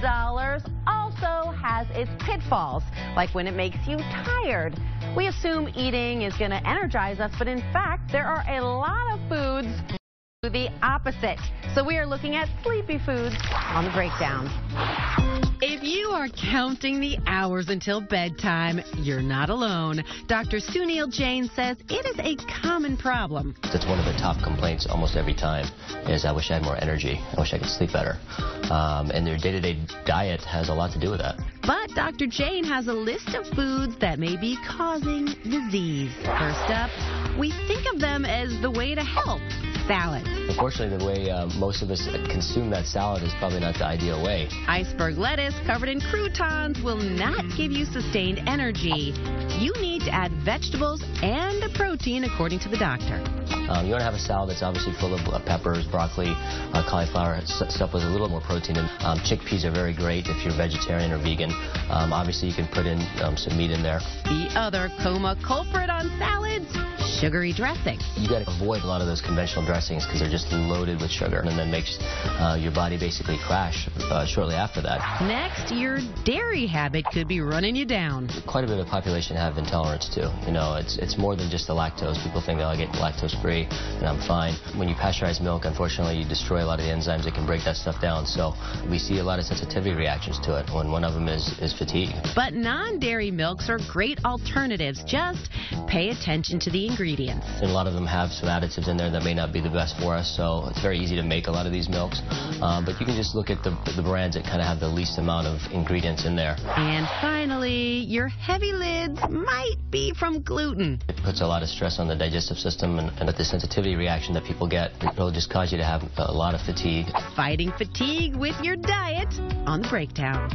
dollars also has its pitfalls, like when it makes you tired. We assume eating is going to energize us, but in fact, there are a lot of foods the opposite. So we are looking at sleepy foods on the breakdown. Are counting the hours until bedtime, you're not alone. Dr. Suneil Jain says it is a common problem. That's one of the top complaints almost every time is I wish I had more energy. I wish I could sleep better. Um, and their day-to-day diet has a lot to do with that. But Dr. Jain has a list of foods that may be causing disease. First up, we think of them as the way to help salad. Unfortunately, the way uh, most of us consume that salad is probably not the ideal way. Iceberg lettuce covered in croutons will not give you sustained energy. You need to add vegetables and a protein according to the doctor. Um, you want to have a salad that's obviously full of uh, peppers, broccoli, uh, cauliflower, stuff with a little more protein. And um, chickpeas are very great if you're vegetarian or vegan. Um, obviously, you can put in um, some meat in there. The other coma culprit on salads sugary dressing. You got to avoid a lot of those conventional dressings because they're just loaded with sugar and then makes uh, your body basically crash uh, shortly after that. Next, your dairy habit could be running you down. Quite a bit of population have intolerance too. You know, it's it's more than just the lactose. People think, oh, I get lactose free and I'm fine. When you pasteurize milk, unfortunately, you destroy a lot of the enzymes that can break that stuff down. So we see a lot of sensitivity reactions to it. When one of them is is fatigue. But non-dairy milks are great alternatives. Just pay attention to the ingredients ingredients. And a lot of them have some additives in there that may not be the best for us, so it's very easy to make a lot of these milks. Um, but you can just look at the, the brands that kind of have the least amount of ingredients in there. And finally, your heavy lids might be from gluten. It puts a lot of stress on the digestive system, and, and the sensitivity reaction that people get, it will just cause you to have a lot of fatigue. Fighting fatigue with your diet on the breakdown.